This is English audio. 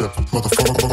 tip, motherfucker.